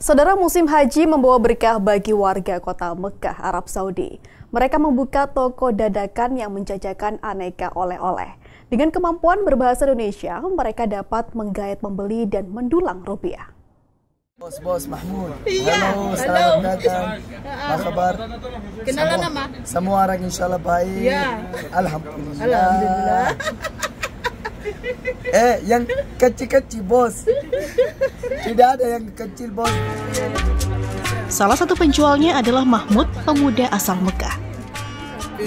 Saudara musim haji membawa berkah bagi warga kota Mekah, Arab Saudi. Mereka membuka toko dadakan yang menjajakan aneka oleh-oleh. Dengan kemampuan berbahasa Indonesia, mereka dapat menggait pembeli dan mendulang rupiah. Bos Bos Mahmud. Iya, Halo, halo. selamat datang. Apa kabar? Kenalan nama? Semua orang insya Allah baik. Iya. Alhamdulillah. Alhamdulillah. Eh, yang kecil-kecil bos. Tidak ada yang kecil bos. Salah satu penjualnya adalah Mahmud, pemuda asal Mekah.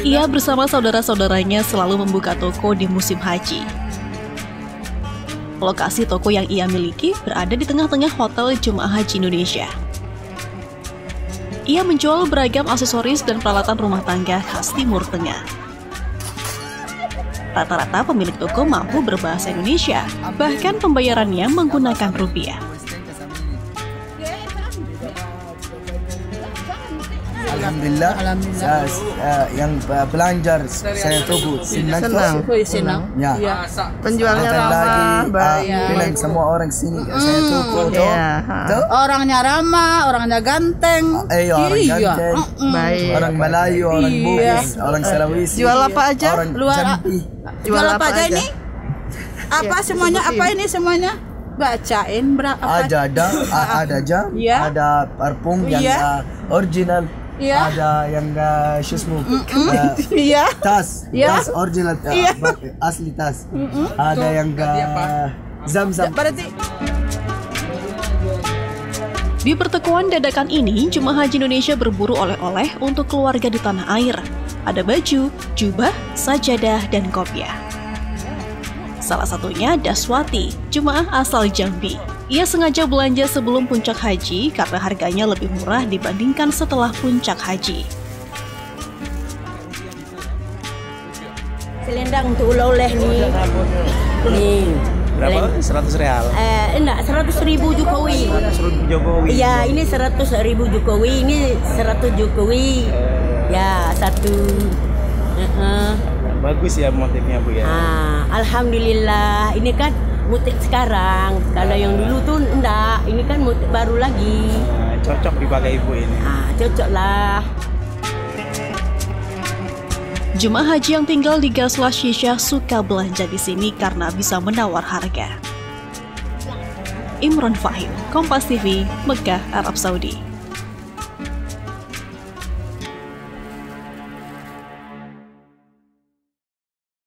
Ia bersama saudara-saudaranya selalu membuka toko di musim haji. Lokasi toko yang ia miliki berada di tengah-tengah hotel Jemaah Haji Indonesia. Ia menjual beragam aksesoris dan peralatan rumah tangga khas Timur Tengah. Rata-rata pemilik toko mampu berbahasa Indonesia, bahkan pembayarannya menggunakan rupiah. Alhamdulillah. Yang belajar saya tunggu. Senang. Senang. Senang. Ya. Ya. Penjualnya ramah, ah, baik. bilang semua orang sini. Saya tunggu. Iya, ha. Toh? Orangnya ramah, orangnya ganteng. Eh, orang Iya. ganteng. Baik. Orang Melayu, orang Iya. Bugis, orang Sulawesi. Jual apa aja? Orang Luar- Jambi. Jual apa aja ini? Apa Ya, semuanya? Apa ini semuanya? Bacain berapa? Ada ada ada jam, Iya. ada parfum yang Iya. uh, original, Iya. ada yang uh, shusmu, uh, Iya. tas, Iya. tas original, uh, Iya. ba- asli tas. Ada yang uh, zam-zam. Berarti Di pertemuan dadakan ini, jemaah haji Indonesia berburu oleh-oleh untuk keluarga di tanah air. Ada baju, jubah, sajadah, dan kopiah. Salah satunya Daswati, jemaah asal Jambi. Ia sengaja belanja sebelum puncak haji karena harganya lebih murah dibandingkan setelah puncak haji. Selendang untuk oleh-oleh nih. Nih. Berapa? 100 real. Eh, enggak, 100 ribu Jokowi. Suruh Jokowi. Iya, ini 100 ribu Jokowi, ini 100 Jokowi. Ya, satu. Heeh. Bagus ya motifnya Bu ya. Ah, Alhamdulillah. Ini kan motif sekarang. Kalau yang dulu tuh enggak, ini kan motif baru lagi. Nah, cocok dipakai Ibu ini. Ah, cocok lah. Jemaah haji yang tinggal di Gaslah Shisha suka belanja di sini karena bisa menawar harga. Imron Fahim, Kompas TV, Mekah, Arab Saudi.